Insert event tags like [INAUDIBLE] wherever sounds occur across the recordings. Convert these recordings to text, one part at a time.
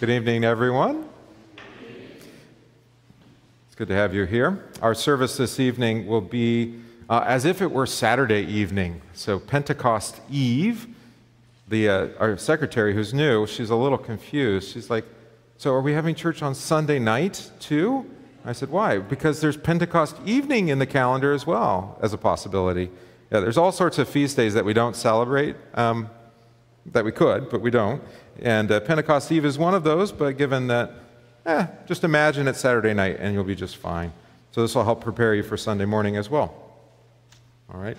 Good evening, everyone. It's good to have you here. Our service this evening will be uh, as if it were Saturday evening, so Pentecost Eve. The, uh, our secretary, who's new, she's a little confused. She's like, So are we having church on Sunday night too? I said, Why? Because there's Pentecost evening in the calendar as well as a possibility. Yeah, there's all sorts of feast days that we don't celebrate, um, that we could, but we don't. And uh, Pentecost Eve is one of those, but given that, eh, just imagine it's Saturday night and you'll be just fine. So this will help prepare you for Sunday morning as well. All right?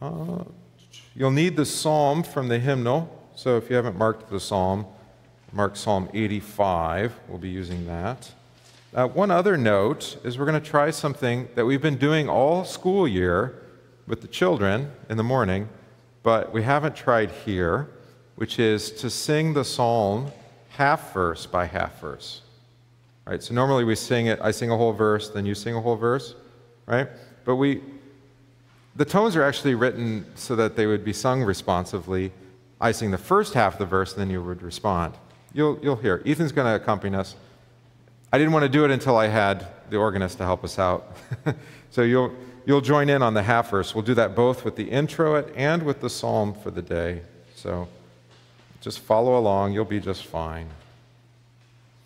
Uh, you'll need the psalm from the hymnal. So if you haven't marked the psalm, mark Psalm 85. We'll be using that. Uh, one other note is we're going to try something that we've been doing all school year with the children in the morning, but we haven't tried here, which is to sing the psalm half verse by half verse. Right? So normally we sing it, I sing a whole verse, then you sing a whole verse, right? But we the tones are actually written so that they would be sung responsively. I sing the first half of the verse, then you would respond. You'll, you'll hear. Ethan's going to accompany us. I didn't want to do it until I had the organist to help us out. [LAUGHS] so you'll, you'll join in on the half verse. We'll do that both with the intro and with the psalm for the day. So just follow along. You'll be just fine.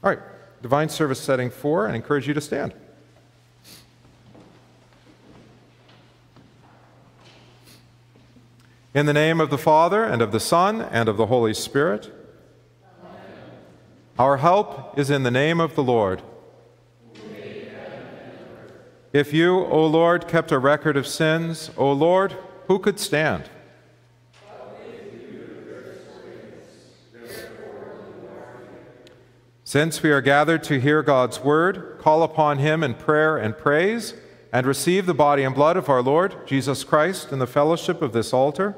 All right, divine service setting four, and encourage you to stand. In the name of the Father, and of the Son, and of the Holy Spirit. Amen. Our help is in the name of the Lord. If you, O Lord, kept a record of sins, O Lord, who could stand? Since we are gathered to hear God's word, call upon him in prayer and praise, and receive the body and blood of our Lord Jesus Christ in the fellowship of this altar.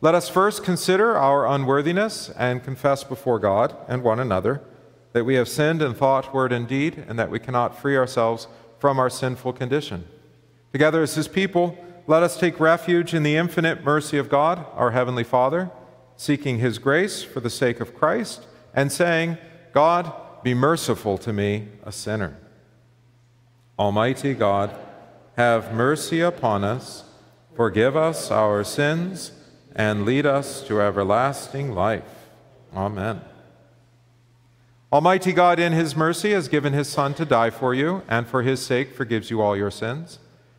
Let us first consider our unworthiness and confess before God and one another that we have sinned in thought, word, and deed, and that we cannot free ourselves from our sinful condition. Together as His people, let us take refuge in the infinite mercy of God, our Heavenly Father, seeking His grace for the sake of Christ, and saying, God, be merciful to me, a sinner. Almighty God, have mercy upon us, forgive us our sins, and lead us to everlasting life. Amen. Almighty God, in his mercy, has given his Son to die for you, and for his sake forgives you all your sins.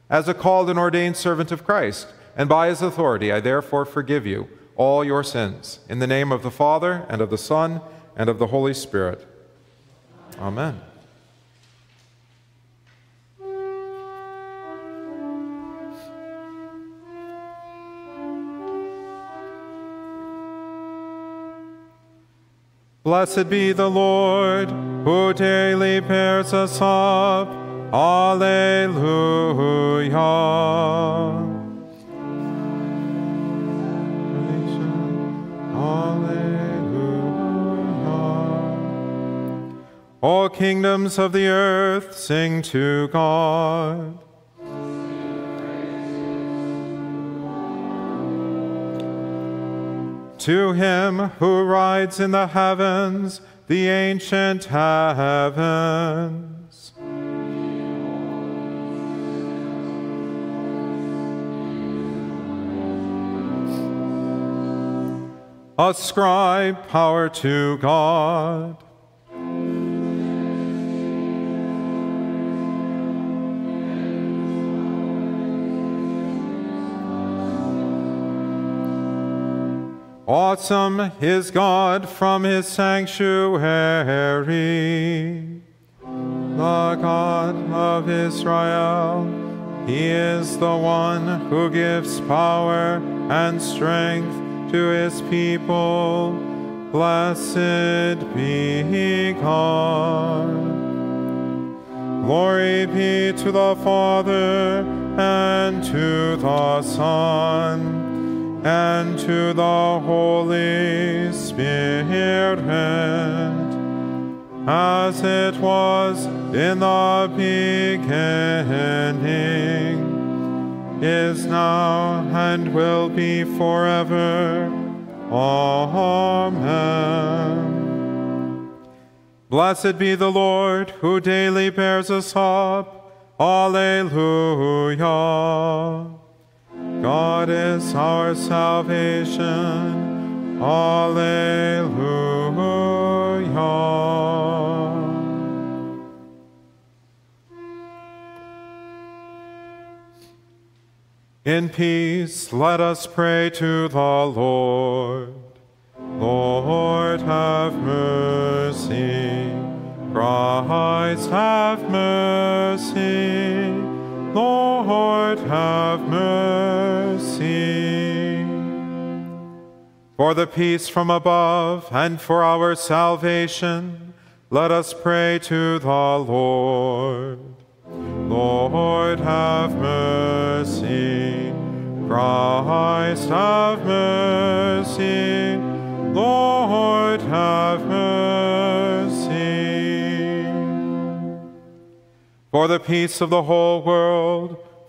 As a called and ordained servant of Christ, and by his authority, I therefore forgive you all your sins. In the name of the Father, and of the Son, and of the Holy Spirit. Amen. Blessed be the Lord, who daily bears us up. Alleluia. Kingdoms of the earth sing to God. To him who rides in the heavens, the ancient heavens. Ascribe power to God. Awesome is God from his sanctuary. The God of Israel, he is the one who gives power and strength to his people. Blessed be God. Glory be to the Father and to the Son and to the Holy Spirit, as it was in the beginning, is now, and will be forever. Amen. Blessed be the Lord who daily bears us up. Alleluia. God is our salvation. Alleluia. In peace, let us pray to the Lord. Lord, have mercy. Christ, have mercy. Lord, have mercy. For the peace from above and for our salvation, let us pray to the Lord. Lord, have mercy. Christ, have mercy. Lord, have mercy. For the peace of the whole world,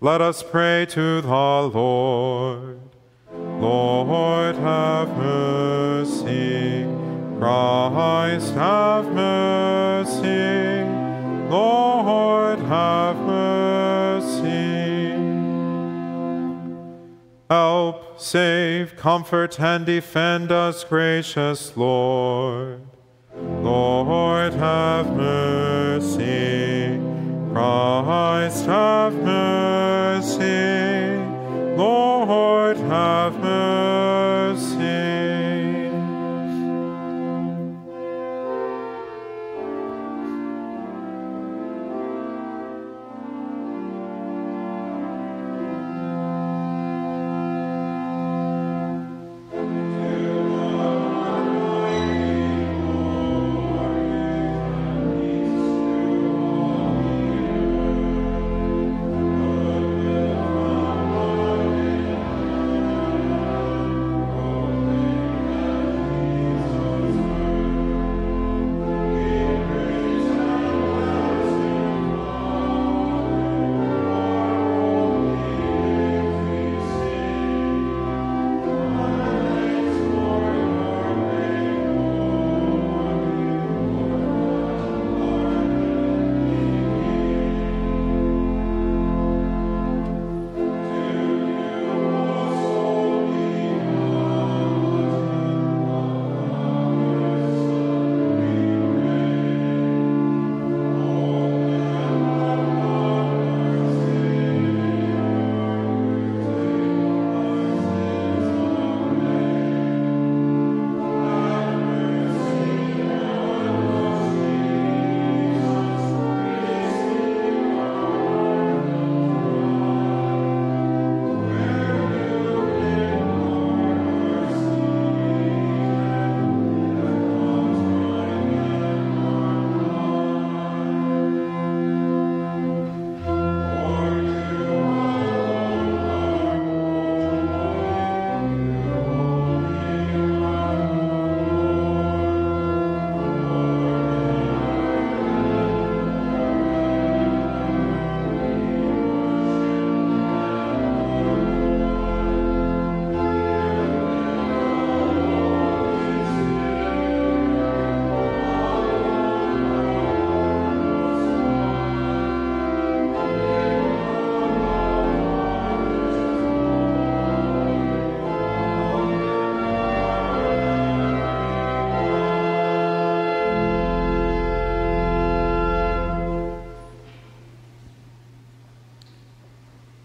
let us pray to the Lord. Lord, have mercy. Christ, have mercy. Lord, have mercy. Help, save, comfort, and defend us, gracious Lord. Lord, have mercy. Christ, have mercy. Lord, have mercy.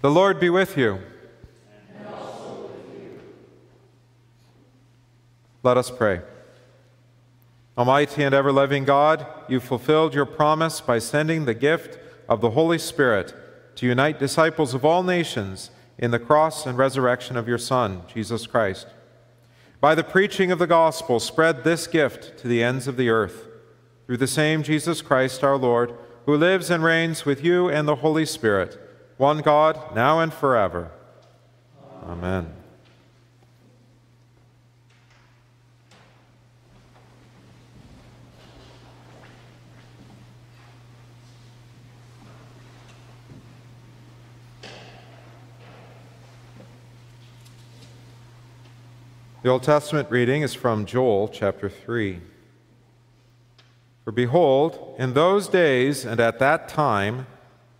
The Lord be with you. Let us pray. Almighty and ever loving God, you fulfilled your promise by sending the gift of the Holy Spirit to unite disciples of all nations in the cross and resurrection of your Son, Jesus Christ. By the preaching of the gospel, spread this gift to the ends of the earth. through the same Jesus Christ our Lord, who lives and reigns with you and the Holy Spirit, one God, now and forever. Amen. The Old Testament reading is from Joel chapter 3. For behold, in those days and at that time,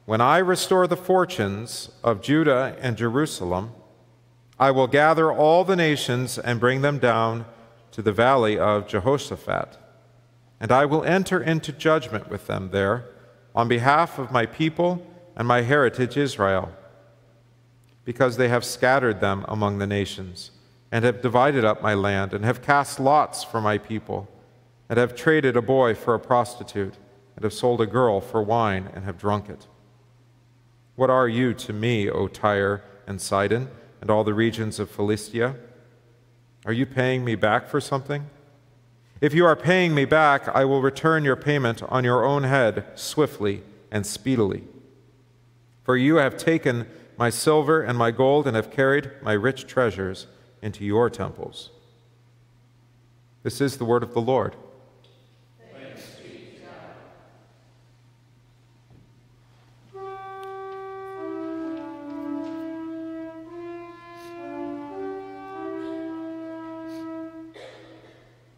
when I restore the fortunes of Judah and Jerusalem, I will gather all the nations and bring them down to the valley of Jehoshaphat. And I will enter into judgment with them there on behalf of my people and my heritage Israel, because they have scattered them among the nations, and have divided up my land, and have cast lots for my people and have traded a boy for a prostitute, and have sold a girl for wine, and have drunk it. What are you to me, O Tyre and Sidon, and all the regions of Philistia? Are you paying me back for something? If you are paying me back, I will return your payment on your own head swiftly and speedily. For you have taken my silver and my gold and have carried my rich treasures into your temples. This is the word of the Lord.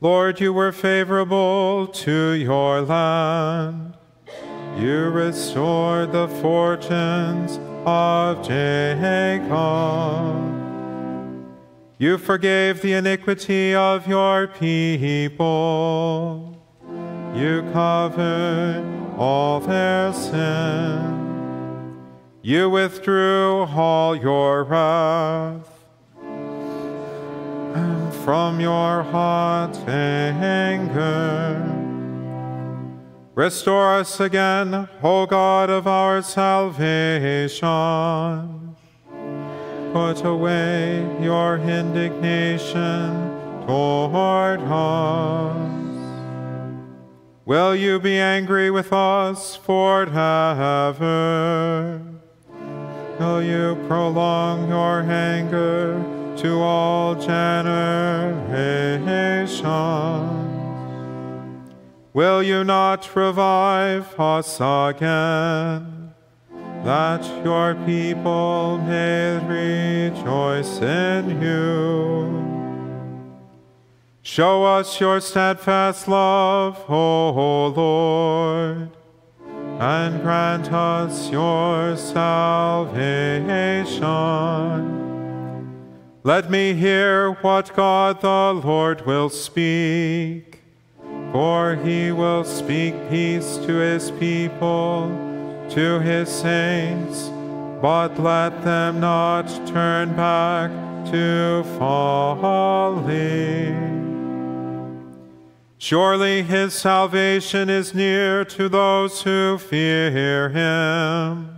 Lord, you were favorable to your land. You restored the fortunes of Jacob. You forgave the iniquity of your people. You covered all their sin. You withdrew all your wrath from your hot anger. Restore us again, O God of our salvation. Put away your indignation toward us. Will you be angry with us forever? Will you prolong your anger? To all generations. Will you not revive us again, that your people may rejoice in you? Show us your steadfast love, O Lord, and grant us your salvation. Let me hear what God the Lord will speak, for he will speak peace to his people, to his saints, but let them not turn back to folly. Surely his salvation is near to those who fear him,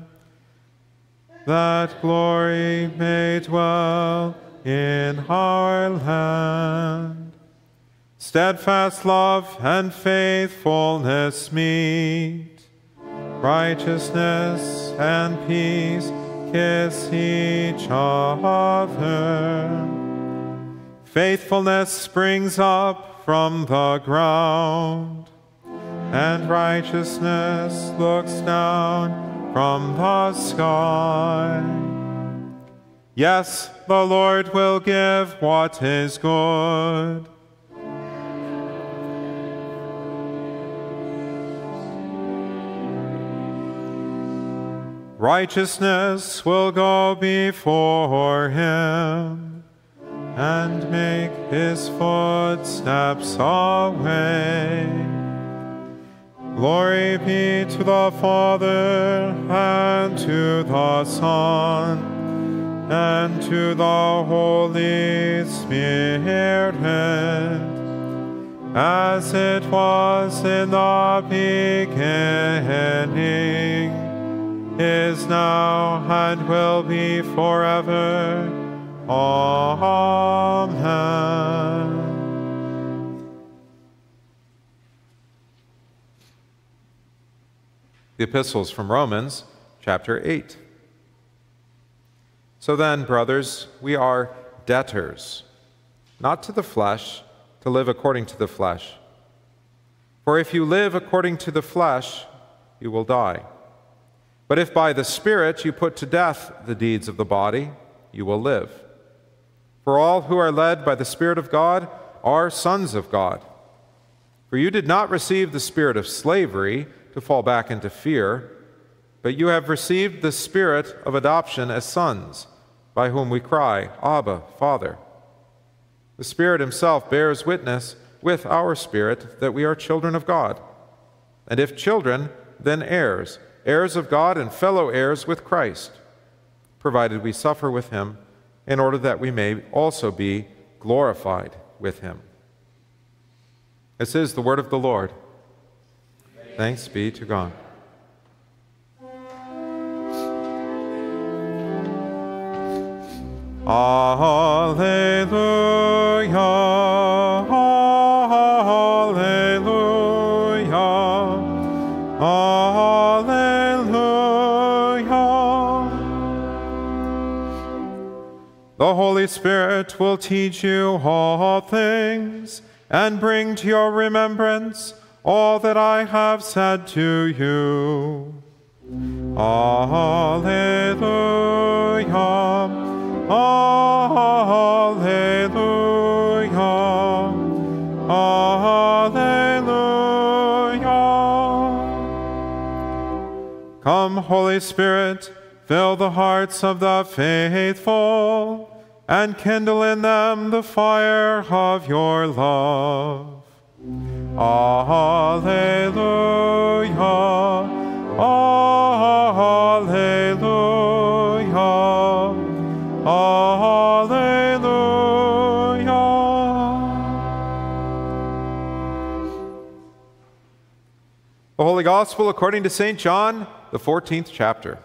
that glory may dwell in our land. Steadfast love and faithfulness meet, righteousness and peace kiss each other. Faithfulness springs up from the ground, and righteousness looks down from the sky. Yes, the Lord will give what is good. Righteousness will go before him and make his footsteps a way. Glory be to the Father and to the Son and to the Holy Spirit, as it was in the beginning, is now, and will be forever. Amen. The epistles from Romans, chapter 8. So then, brothers, we are debtors, not to the flesh, to live according to the flesh. For if you live according to the flesh, you will die. But if by the Spirit you put to death the deeds of the body, you will live. For all who are led by the Spirit of God are sons of God. For you did not receive the spirit of slavery to fall back into fear, but you have received the spirit of adoption as sons, by whom we cry, Abba, Father. The Spirit Himself bears witness with our spirit that we are children of God. And if children, then heirs, heirs of God and fellow heirs with Christ, provided we suffer with Him, in order that we may also be glorified with Him. This is the word of the Lord. Thanks be to God. Alleluia. The Holy Spirit will teach you all things and bring to your remembrance all that I have said to you. Alleluia. Come, Holy Spirit, fill the hearts of the faithful and kindle in them the fire of your love. Alleluia. Alleluia. The Holy Gospel according to St. John, the 14th chapter.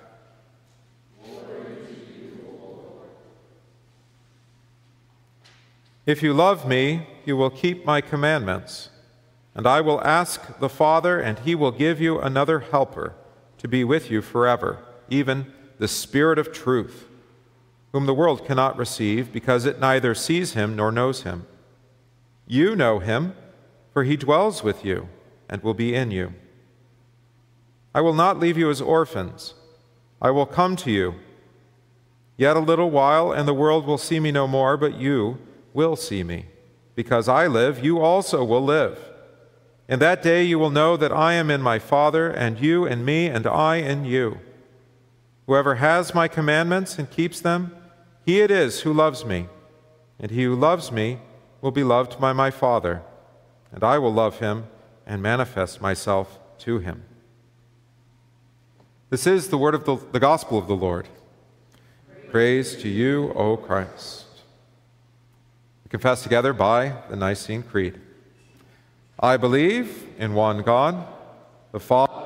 If you love me, you will keep my commandments. And I will ask the Father, and he will give you another helper to be with you forever, even the Spirit of truth whom the world cannot receive, because it neither sees him nor knows him. You know him, for he dwells with you and will be in you. I will not leave you as orphans. I will come to you. Yet a little while, and the world will see me no more, but you will see me. Because I live, you also will live. In that day you will know that I am in my Father, and you in me, and I in you. Whoever has my commandments and keeps them, he it is who loves me, and he who loves me will be loved by my Father, and I will love him and manifest myself to him. This is the word of the, the gospel of the Lord. Praise to you, O Christ. We confess together by the Nicene Creed. I believe in one God, the Father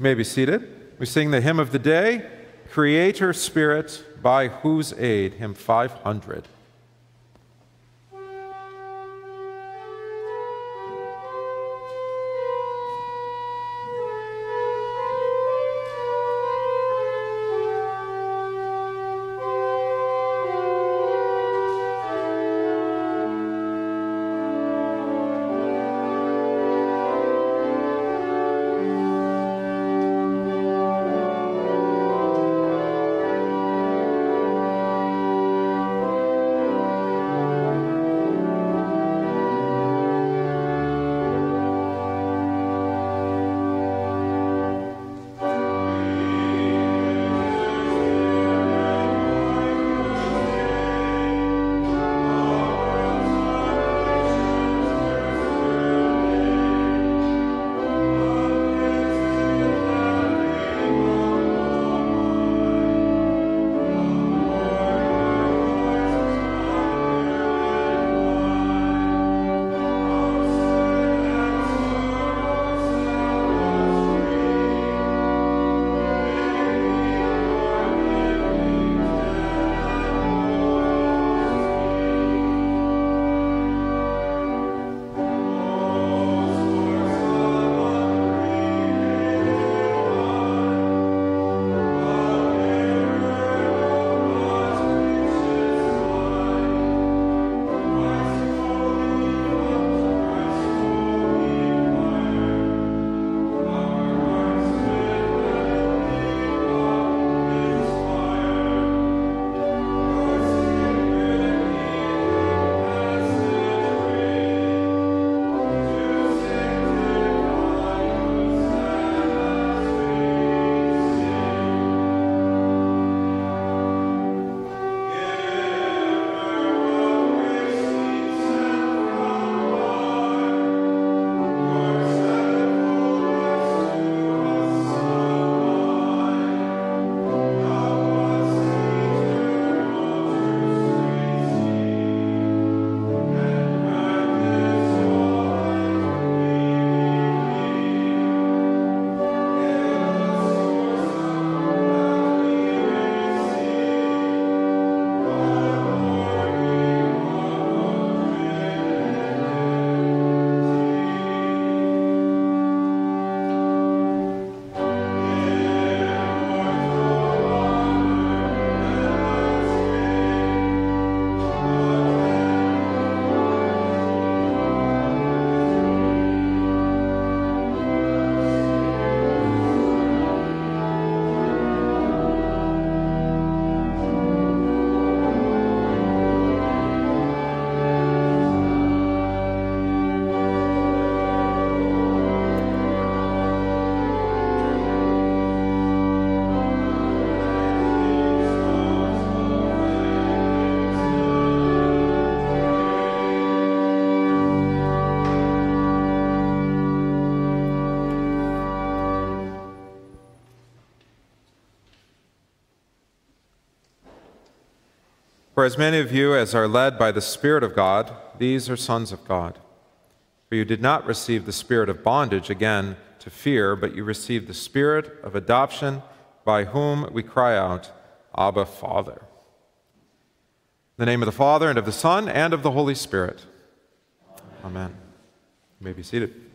You may be seated. We sing the hymn of the day, Creator Spirit, by whose aid, hymn 500. For as many of you as are led by the Spirit of God, these are sons of God. For you did not receive the spirit of bondage again to fear, but you received the spirit of adoption, by whom we cry out, Abba, Father. In the name of the Father, and of the Son, and of the Holy Spirit. Amen. You may be seated.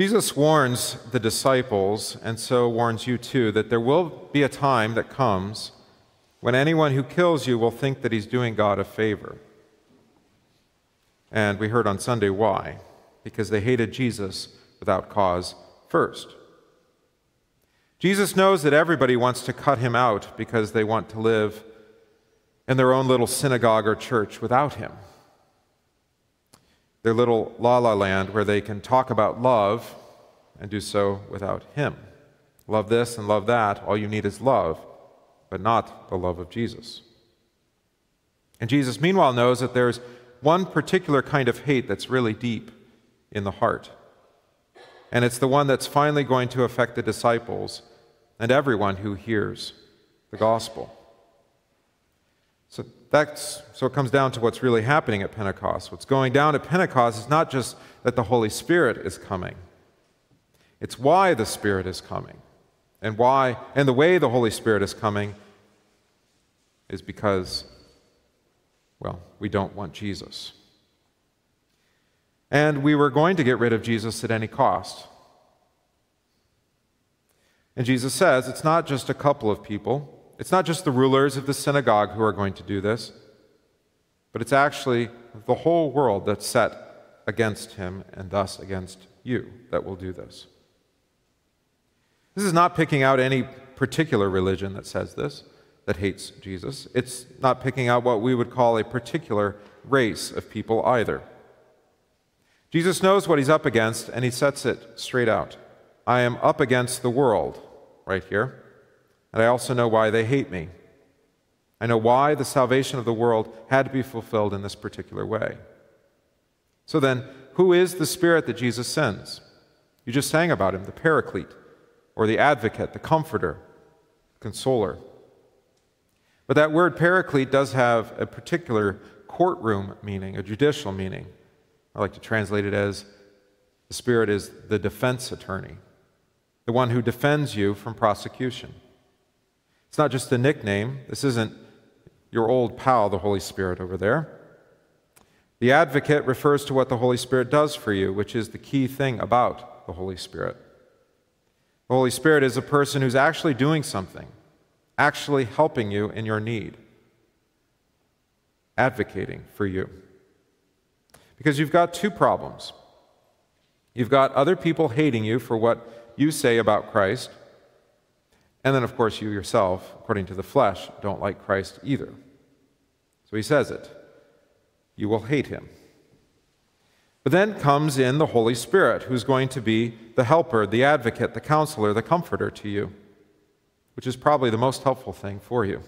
Jesus warns the disciples, and so warns you too, that there will be a time that comes when anyone who kills you will think that he's doing God a favor. And we heard on Sunday why. Because they hated Jesus without cause first. Jesus knows that everybody wants to cut him out because they want to live in their own little synagogue or church without him their little la la land where they can talk about love and do so without Him. Love this and love that. All you need is love, but not the love of Jesus. And Jesus, meanwhile, knows that there's one particular kind of hate that's really deep in the heart. And it's the one that's finally going to affect the disciples and everyone who hears the gospel. That's, so it comes down to what's really happening at Pentecost. What's going down at Pentecost is not just that the Holy Spirit is coming, it's why the Spirit is coming. And why, and the way the Holy Spirit is coming is because, well, we don't want Jesus. And we were going to get rid of Jesus at any cost. And Jesus says it's not just a couple of people, it's not just the rulers of the synagogue who are going to do this, but it's actually the whole world that's set against him and thus against you that will do this. This is not picking out any particular religion that says this, that hates Jesus. It's not picking out what we would call a particular race of people either. Jesus knows what he's up against, and he sets it straight out. I am up against the world, right here, and I also know why they hate me. I know why the salvation of the world had to be fulfilled in this particular way. So then, who is the Spirit that Jesus sends? You just sang about him, the Paraclete, or the Advocate, the Comforter, the Consoler. But that word Paraclete does have a particular courtroom meaning, a judicial meaning. I like to translate it as the Spirit is the defense attorney, the one who defends you from prosecution. It's not just a nickname. This isn't your old pal, the Holy Spirit, over there. The advocate refers to what the Holy Spirit does for you, which is the key thing about the Holy Spirit. The Holy Spirit is a person who's actually doing something, actually helping you in your need, advocating for you. Because you've got two problems. You've got other people hating you for what you say about Christ, and then, of course, you yourself, according to the flesh, don't like Christ either. So he says it. You will hate him. But then comes in the Holy Spirit, who's going to be the helper, the advocate, the counselor, the comforter to you, which is probably the most helpful thing for you.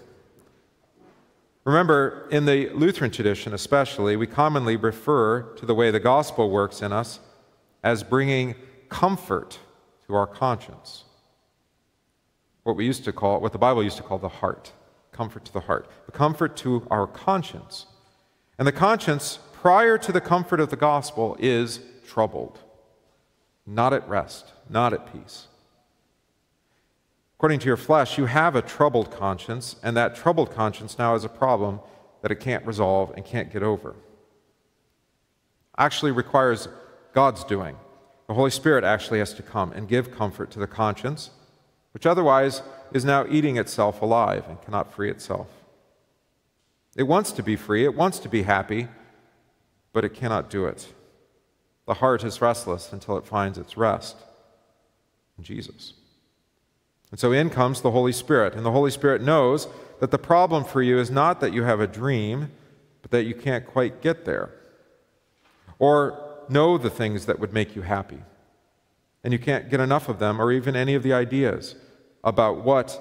Remember, in the Lutheran tradition especially, we commonly refer to the way the gospel works in us as bringing comfort to our conscience. What we used to call, what the Bible used to call the heart, comfort to the heart, the comfort to our conscience. And the conscience, prior to the comfort of the gospel, is troubled, not at rest, not at peace. According to your flesh, you have a troubled conscience, and that troubled conscience now is a problem that it can't resolve and can't get over. Actually requires God's doing. The Holy Spirit actually has to come and give comfort to the conscience, which otherwise is now eating itself alive and cannot free itself. It wants to be free, it wants to be happy, but it cannot do it. The heart is restless until it finds its rest in Jesus. And so in comes the Holy Spirit. And the Holy Spirit knows that the problem for you is not that you have a dream, but that you can't quite get there. Or know the things that would make you happy. And you can't get enough of them or even any of the ideas about what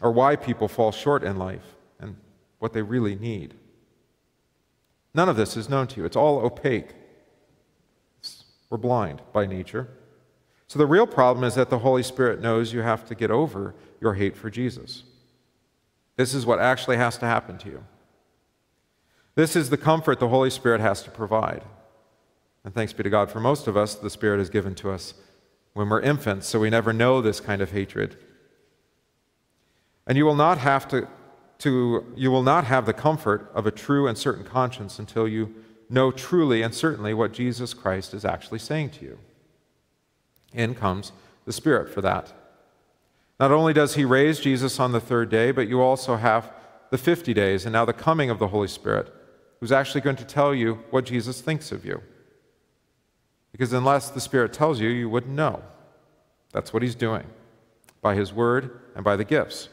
or why people fall short in life and what they really need. None of this is known to you. It's all opaque. We're blind by nature. So the real problem is that the Holy Spirit knows you have to get over your hate for Jesus. This is what actually has to happen to you. This is the comfort the Holy Spirit has to provide. And thanks be to God for most of us, the Spirit is given to us when we're infants, so we never know this kind of hatred. And you will not have to, to you will not have the comfort of a true and certain conscience until you know truly and certainly what Jesus Christ is actually saying to you. In comes the Spirit for that. Not only does He raise Jesus on the third day, but you also have the 50 days and now the coming of the Holy Spirit, who's actually going to tell you what Jesus thinks of you. Because unless the Spirit tells you, you wouldn't know. That's what He's doing by His Word and by the gifts.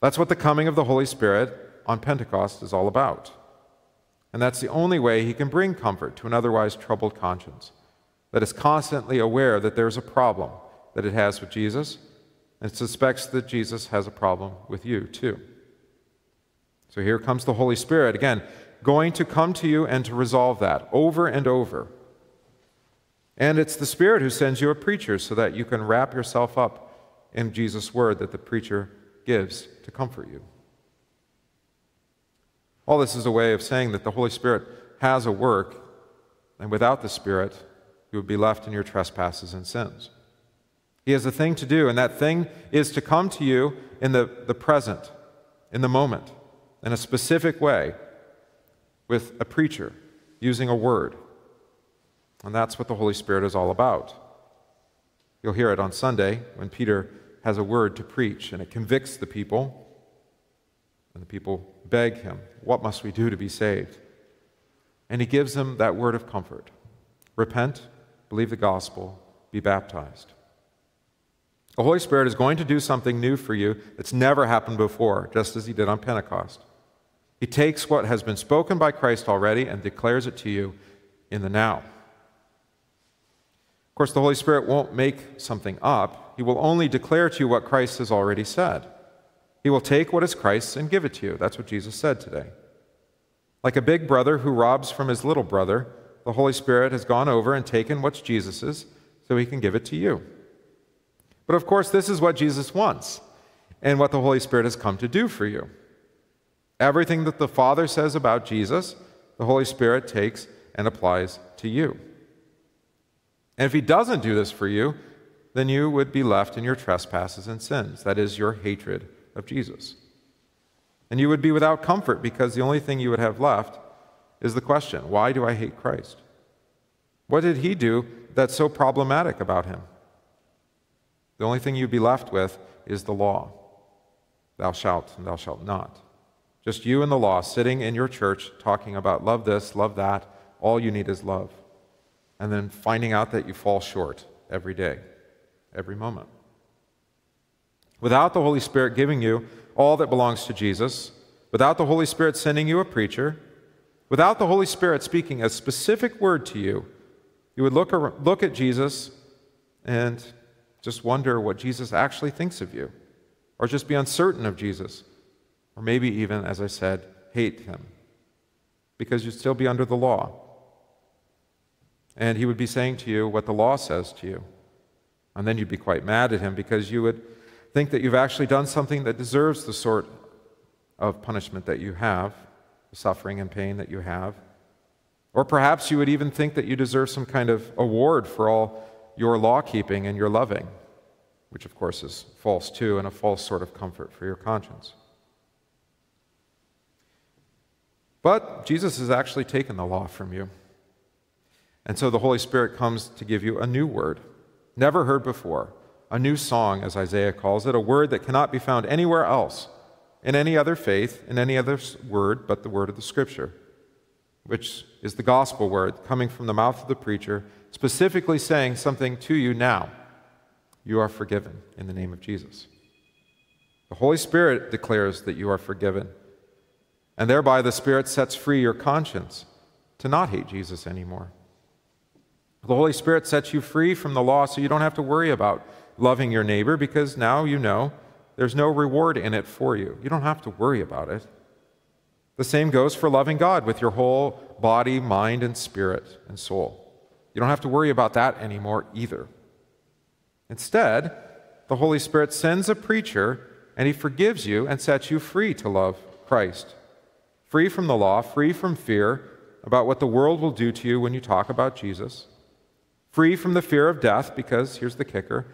That's what the coming of the Holy Spirit on Pentecost is all about. And that's the only way He can bring comfort to an otherwise troubled conscience that is constantly aware that there's a problem that it has with Jesus and suspects that Jesus has a problem with you too. So here comes the Holy Spirit, again, going to come to you and to resolve that over and over. And it's the Spirit who sends you a preacher so that you can wrap yourself up in Jesus' word that the preacher gives to comfort you. All this is a way of saying that the Holy Spirit has a work, and without the Spirit, you would be left in your trespasses and sins. He has a thing to do, and that thing is to come to you in the, the present, in the moment, in a specific way, with a preacher using a word. And that's what the Holy Spirit is all about. You'll hear it on Sunday when Peter has a word to preach, and it convicts the people, and the people beg him, What must we do to be saved? And he gives them that word of comfort repent, believe the gospel, be baptized. The Holy Spirit is going to do something new for you that's never happened before, just as he did on Pentecost. He takes what has been spoken by Christ already and declares it to you in the now. Of course, the Holy Spirit won't make something up, He will only declare to you what Christ has already said. He will take what is Christ's and give it to you. That's what Jesus said today. Like a big brother who robs from his little brother, the Holy Spirit has gone over and taken what's Jesus's so he can give it to you. But of course, this is what Jesus wants and what the Holy Spirit has come to do for you. Everything that the Father says about Jesus, the Holy Spirit takes and applies to you. And if He doesn't do this for you, then you would be left in your trespasses and sins. That is, your hatred of Jesus. And you would be without comfort because the only thing you would have left is the question why do I hate Christ? What did he do that's so problematic about him? The only thing you'd be left with is the law thou shalt and thou shalt not. Just you and the law sitting in your church talking about love this, love that. All you need is love. And then finding out that you fall short every day, every moment. Without the Holy Spirit giving you all that belongs to Jesus, without the Holy Spirit sending you a preacher, without the Holy Spirit speaking a specific word to you, you would look, look at Jesus and just wonder what Jesus actually thinks of you, or just be uncertain of Jesus, or maybe even, as I said, hate him, because you'd still be under the law. And he would be saying to you what the law says to you. And then you'd be quite mad at him because you would think that you've actually done something that deserves the sort of punishment that you have, the suffering and pain that you have. Or perhaps you would even think that you deserve some kind of award for all your law keeping and your loving, which of course is false too, and a false sort of comfort for your conscience. But Jesus has actually taken the law from you. And so the Holy Spirit comes to give you a new word, never heard before, a new song, as Isaiah calls it, a word that cannot be found anywhere else, in any other faith, in any other word but the word of the Scripture, which is the gospel word coming from the mouth of the preacher, specifically saying something to you now. You are forgiven in the name of Jesus. The Holy Spirit declares that you are forgiven, and thereby the Spirit sets free your conscience to not hate Jesus anymore. The Holy Spirit sets you free from the law so you don't have to worry about loving your neighbor because now you know there's no reward in it for you. You don't have to worry about it. The same goes for loving God with your whole body, mind, and spirit and soul. You don't have to worry about that anymore either. Instead, the Holy Spirit sends a preacher and he forgives you and sets you free to love Christ. Free from the law, free from fear about what the world will do to you when you talk about Jesus. Free from the fear of death, because here's the kicker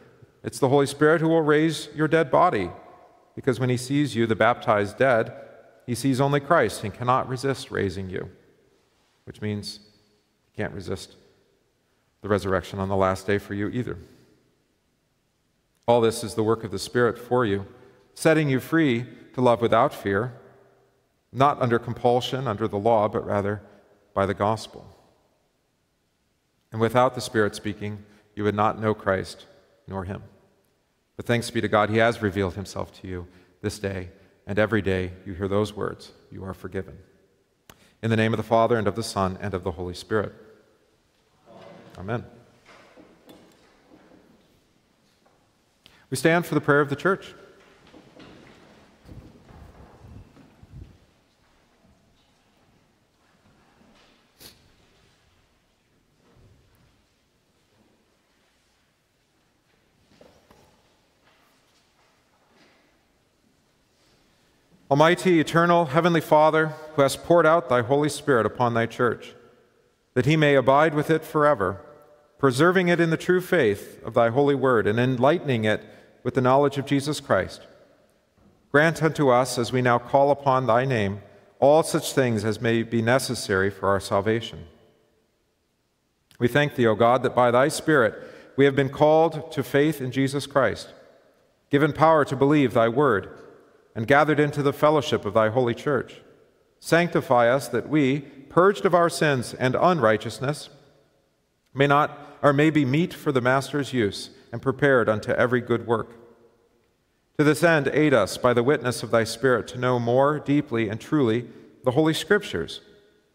it's the Holy Spirit who will raise your dead body, because when he sees you, the baptized dead, he sees only Christ and cannot resist raising you, which means he can't resist the resurrection on the last day for you either. All this is the work of the Spirit for you, setting you free to love without fear, not under compulsion, under the law, but rather by the gospel. And without the Spirit speaking, you would not know Christ nor him. But thanks be to God, He has revealed Himself to you this day, and every day you hear those words you are forgiven. In the name of the Father, and of the Son, and of the Holy Spirit. Amen. We stand for the prayer of the church. Almighty, eternal, heavenly Father, who hast poured out thy Holy Spirit upon thy church, that he may abide with it forever, preserving it in the true faith of thy holy word, and enlightening it with the knowledge of Jesus Christ. Grant unto us, as we now call upon thy name, all such things as may be necessary for our salvation. We thank thee, O God, that by thy Spirit we have been called to faith in Jesus Christ, given power to believe thy word, and gathered into the fellowship of thy holy church. Sanctify us that we, purged of our sins and unrighteousness, may not or may be meet for the master's use and prepared unto every good work. To this end, aid us by the witness of thy Spirit to know more deeply and truly the Holy Scriptures,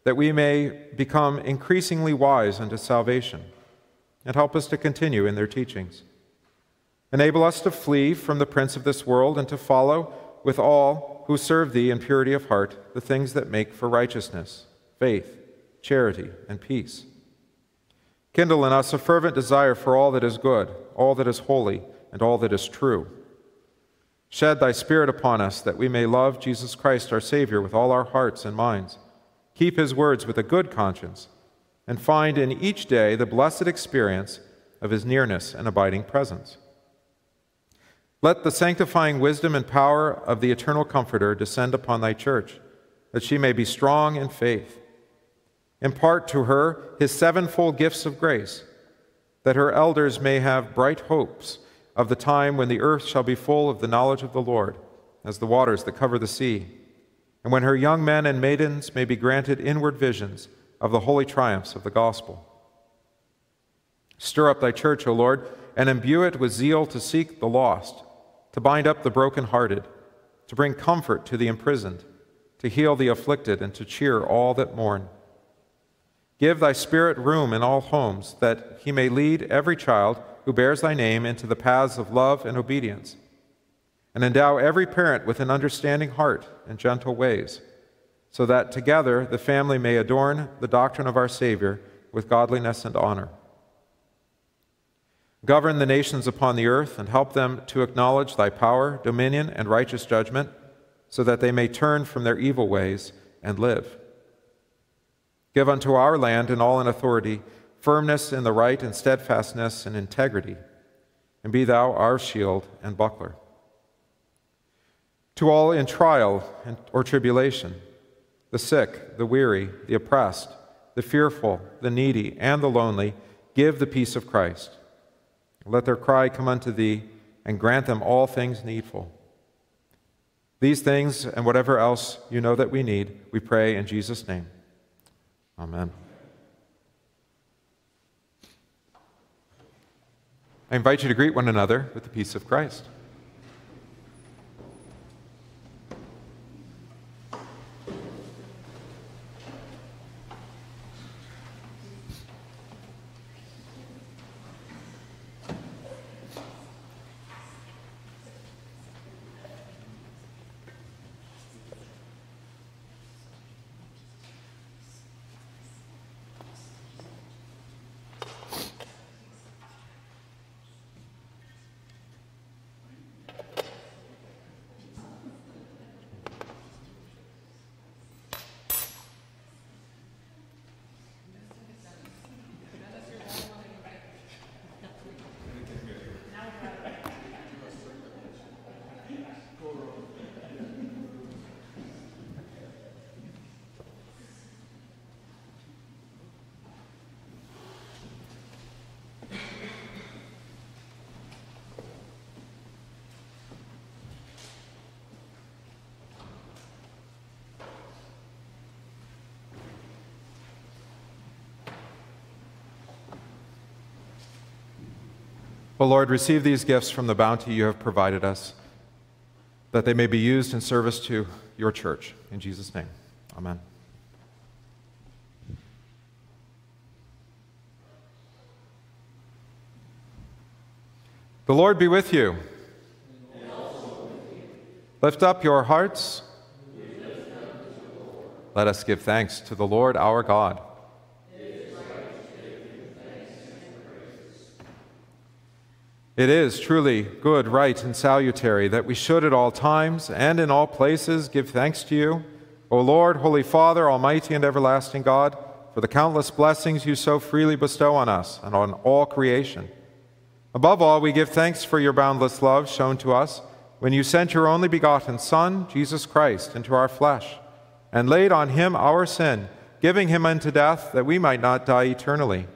that we may become increasingly wise unto salvation, and help us to continue in their teachings. Enable us to flee from the prince of this world and to follow with all who serve thee in purity of heart the things that make for righteousness, faith, charity, and peace. Kindle in us a fervent desire for all that is good, all that is holy, and all that is true. Shed thy Spirit upon us that we may love Jesus Christ our Savior with all our hearts and minds, keep his words with a good conscience, and find in each day the blessed experience of his nearness and abiding presence. Let the sanctifying wisdom and power of the eternal Comforter descend upon thy church, that she may be strong in faith. Impart to her his sevenfold gifts of grace, that her elders may have bright hopes of the time when the earth shall be full of the knowledge of the Lord, as the waters that cover the sea, and when her young men and maidens may be granted inward visions of the holy triumphs of the gospel. Stir up thy church, O Lord, and imbue it with zeal to seek the lost, to bind up the brokenhearted, to bring comfort to the imprisoned, to heal the afflicted, and to cheer all that mourn. Give thy Spirit room in all homes, that he may lead every child who bears thy name into the paths of love and obedience. And endow every parent with an understanding heart and gentle ways, so that together the family may adorn the doctrine of our Savior with godliness and honor. Govern the nations upon the earth and help them to acknowledge thy power, dominion, and righteous judgment, so that they may turn from their evil ways and live. Give unto our land and all in authority firmness in the right and steadfastness and integrity, and be thou our shield and buckler. To all in trial or tribulation, the sick, the weary, the oppressed, the fearful, the needy, and the lonely, give the peace of Christ. Let their cry come unto thee, and grant them all things needful. These things and whatever else you know that we need, we pray in Jesus' name. Amen. I invite you to greet one another with the peace of Christ. O Lord, receive these gifts from the bounty you have provided us, that they may be used in service to your church. In Jesus' name, amen. The Lord be with you. Lift up your hearts. Let us give thanks to the Lord our God. It is truly good, right, and salutary that we should at all times and in all places give thanks to you, O Lord, Holy Father, Almighty and everlasting God, for the countless blessings you so freely bestow on us and on all creation. Above all, we give thanks for your boundless love shown to us when you sent your only begotten Son, Jesus Christ, into our flesh, and laid on him our sin, giving him unto death that we might not die eternally.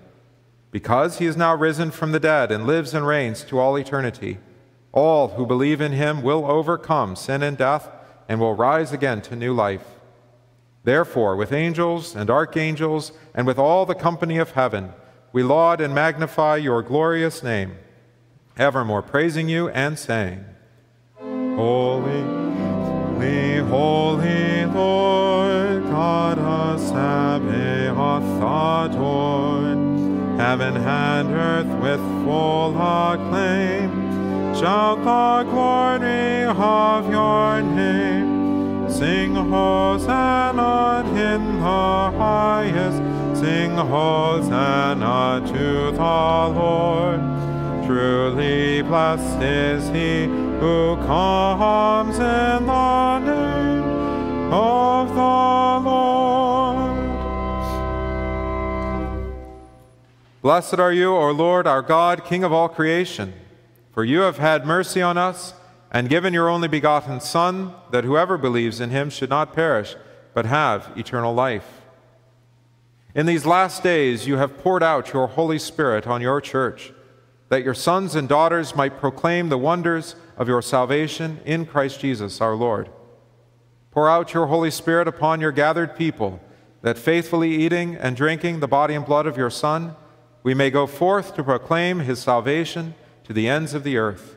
Because he is now risen from the dead and lives and reigns to all eternity, all who believe in him will overcome sin and death and will rise again to new life. Therefore, with angels and archangels and with all the company of heaven, we laud and magnify your glorious name, evermore praising you and saying, Holy, holy, holy Lord, God of Sabaoth. Heaven and earth with full acclaim shout the glory of your name. Sing Hosanna in the highest, sing Hosanna to the Lord. Truly blessed is he who comes in the name of the Lord. Blessed are you, O Lord, our God, King of all creation, for you have had mercy on us and given your only begotten Son, that whoever believes in him should not perish, but have eternal life. In these last days, you have poured out your Holy Spirit on your church, that your sons and daughters might proclaim the wonders of your salvation in Christ Jesus our Lord. Pour out your Holy Spirit upon your gathered people, that faithfully eating and drinking the body and blood of your Son, we may go forth to proclaim his salvation to the ends of the earth.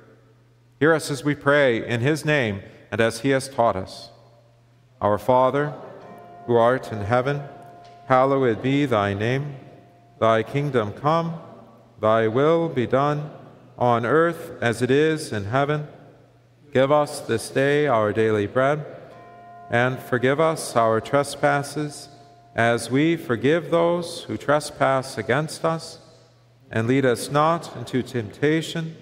Hear us as we pray in his name and as he has taught us. Our Father, who art in heaven, hallowed be thy name. Thy kingdom come, thy will be done, on earth as it is in heaven. Give us this day our daily bread, and forgive us our trespasses, as we forgive those who trespass against us. And lead us not into temptation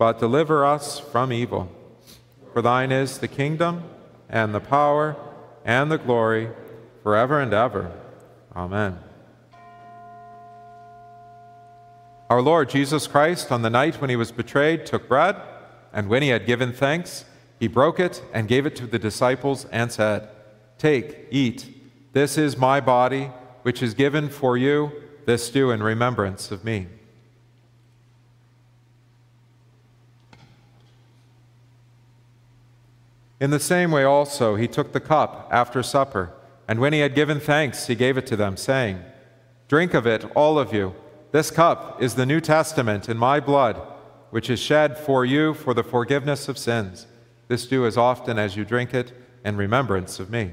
but deliver us from evil. For thine is the kingdom, and the power, and the glory, forever and ever. Amen. Our Lord Jesus Christ, on the night when he was betrayed, took bread, and when he had given thanks, he broke it and gave it to the disciples and said, Take, eat. This is my body, which is given for you. This do in remembrance of me. In the same way, also, he took the cup after supper, and when he had given thanks, he gave it to them, saying, Drink of it, all of you. This cup is the New Testament in my blood, which is shed for you for the forgiveness of sins. This do as often as you drink it in remembrance of me.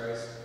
Christ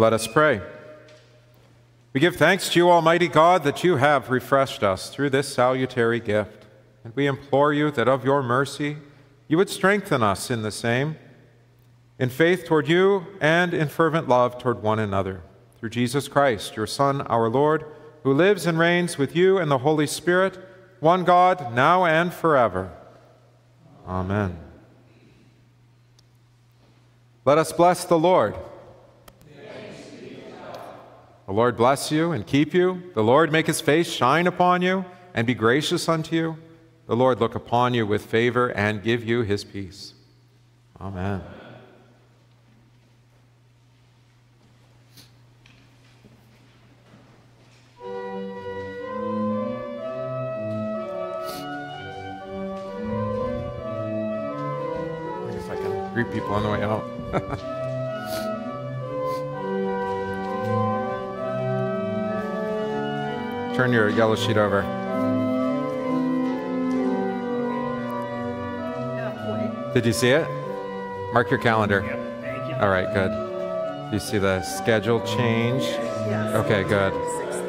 Let us pray. We give thanks to you, Almighty God, that you have refreshed us through this salutary gift. And we implore you that of your mercy you would strengthen us in the same, in faith toward you and in fervent love toward one another. Through Jesus Christ, your Son, our Lord, who lives and reigns with you and the Holy Spirit, one God, now and forever. Amen. Let us bless the Lord. The Lord bless you and keep you. The Lord make his face shine upon you and be gracious unto you. The Lord look upon you with favor and give you his peace. Amen. I guess I can greet people on the way out. [LAUGHS] Turn your yellow sheet over. Did you see it? Mark your calendar. Yep, thank you. All right, good. You see the schedule change? Yes. Okay, good.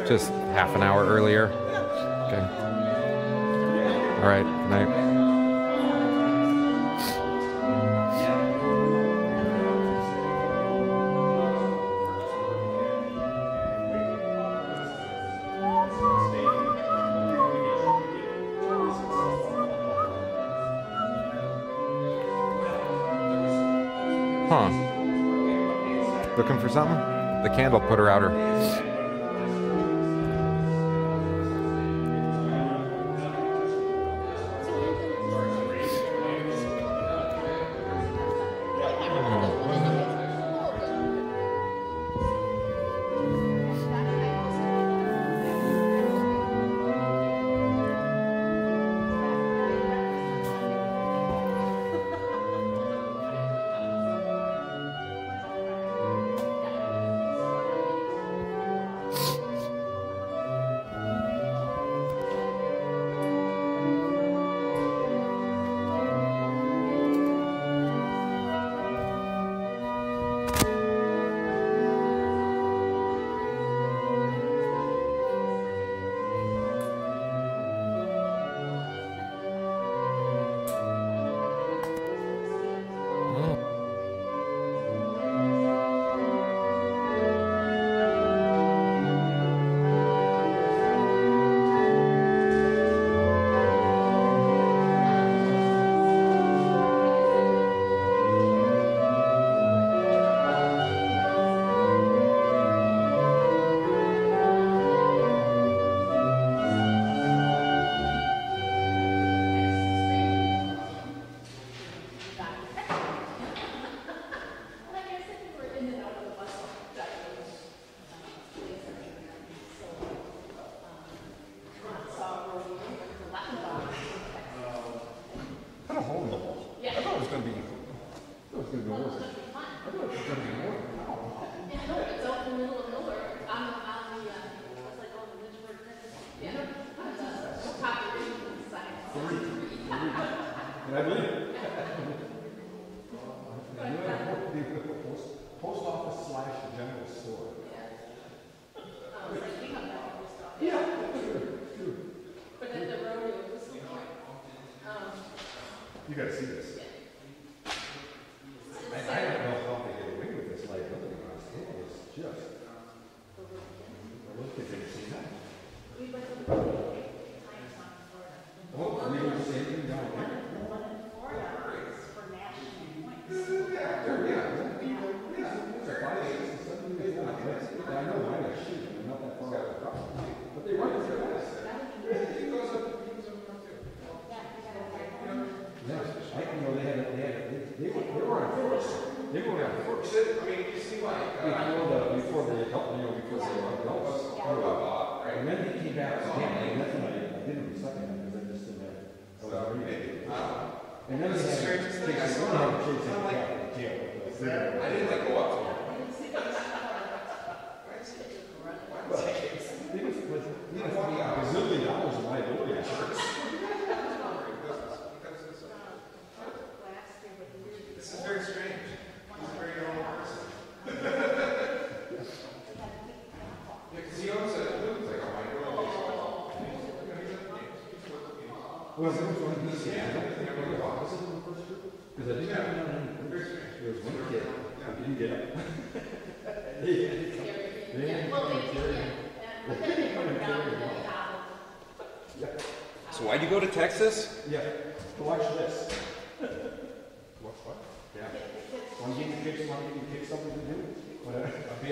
Just half an hour earlier. Okay. All right, good night. Huh. Looking for something? The candle put her outer. I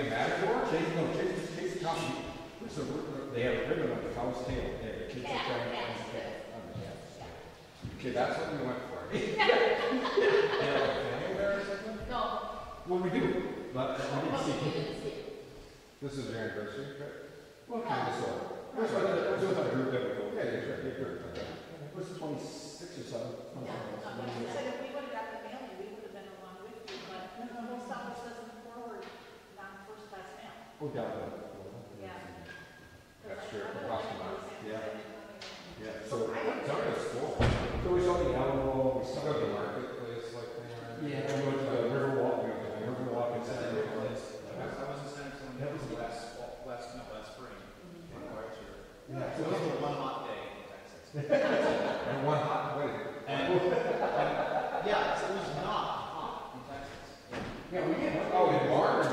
matador? Chase, no, chase, chase the cop. So they have a ribbon on the cow's tail, they have a kid Yeah, trying to. yeah. Okay, that's what we went for. [LAUGHS] [LAUGHS] No, Well, we do, but uh, I didn't see. he didn't see it. This is your anniversary, right? Well, kind of, sort of. That's what, that's what I grew up with. Yeah, yeah, sure, yeah, sure. Was it twenty-six or something? Yeah, no, said if we would've got the mailing, we would've been along with you, but the post office Oh, down there. Yeah. That's true, across the line. Yeah. Yeah, so, It's already full. so we saw the Alamo, we Still saw got the the. marketplace like they are. Yeah, we went to the Riverwalk, we went to the Riverwalk and San Diego. I was, I was in San Antonio last, fall- last, no, last spring. in March or- Yeah, So it was a one hot day in Texas. [LAUGHS] And one hot wedding. And, and, yeah, it was not hot in Texas. Yeah, we had. Oh, in March?